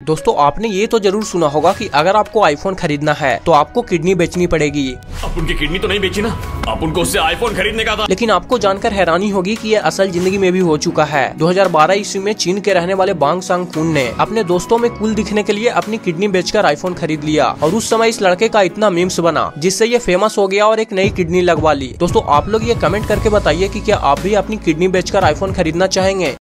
दोस्तों आपने ये तो ज़रूर सुना होगा कि अगर आपको आईफोन खरीदना है तो आपको किडनी बेचनी पड़ेगी। आप उनकी किडनी तो नहीं बेची ना। आप उनको उससे आईफोन खरीदने का था। लेकिन आपको जानकर हैरानी होगी कि यह असल ज़िंदगी में भी हो चुका है। 2012 ईस्वी में चीन के रहने वाले बांग सांग खून ने अपने दोस्तों में कुल दिखने के लिए अपनी किडनी बेचकर आईफोन खरीद लिया और उस समय इस लड़के का इतना मीम्स बना जिससे ये फ़ेमस हो गया और एक नई किडनी लगवा ली। दोस्तों आप लोग ये कमेंट करके बताइए की क्या आप भी अपनी किडनी बेचकर आईफोन खरीदना चाहेंगे?